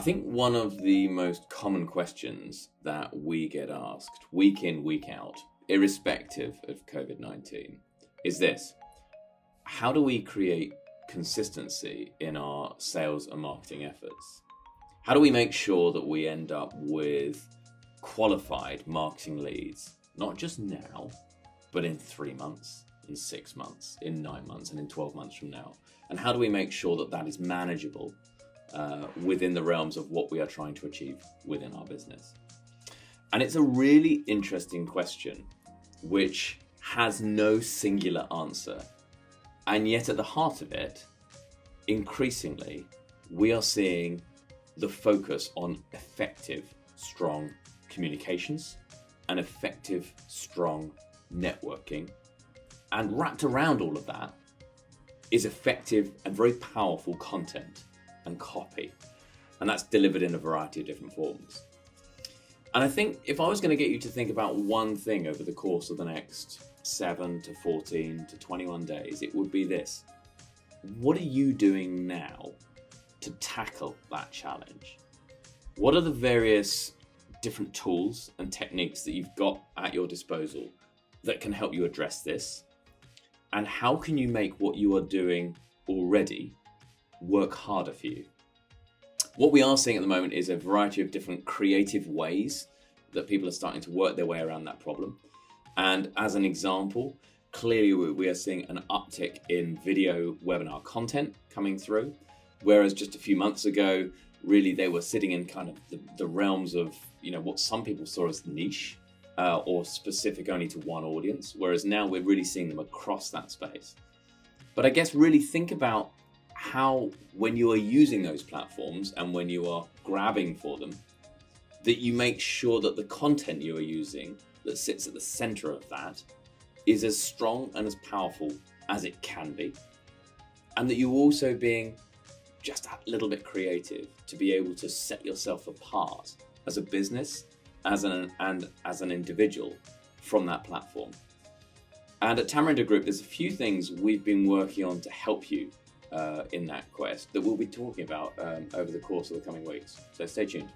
I think one of the most common questions that we get asked week in, week out, irrespective of COVID 19, is this How do we create consistency in our sales and marketing efforts? How do we make sure that we end up with qualified marketing leads, not just now, but in three months, in six months, in nine months, and in 12 months from now? And how do we make sure that that is manageable uh, within the realms of what we are trying to achieve within our business? And it's a really interesting question, which has no singular answer. And yet, at the heart of it, increasingly, we are seeing the focus on effective, strong communications and effective, strong networking. And wrapped around all of that is effective and very powerful content and copy. And that's delivered in a variety of different forms. And I think if I was going to get you to think about one thing over the course of the next 7 to 14 to 21 days, it would be this. What are you doing now to tackle that challenge? What are the various different tools and techniques that you've got at your disposal that can help you address this? And how can you make what you are doing already work harder for you? What we are seeing at the moment is a variety of different creative ways that people are starting to work their way around that problem. And as an example, clearly we are seeing an uptick in video webinar content coming through. Whereas just a few months ago, really they were sitting in kind of the, the realms of, you know, what some people saw as niche uh, or specific only to one audience. Whereas now we're really seeing them across that space. But I guess really think about how, when you are using those platforms and when you are grabbing for them, that you make sure that the content you are using that sits at the center of that is as strong and as powerful as it can be. And that you're also being just a little bit creative to be able to set yourself apart as a business as an and as an individual from that platform. And at Tamarindo Group, there's a few things we've been working on to help you uh, in that quest that we'll be talking about um, over the course of the coming weeks. So stay tuned.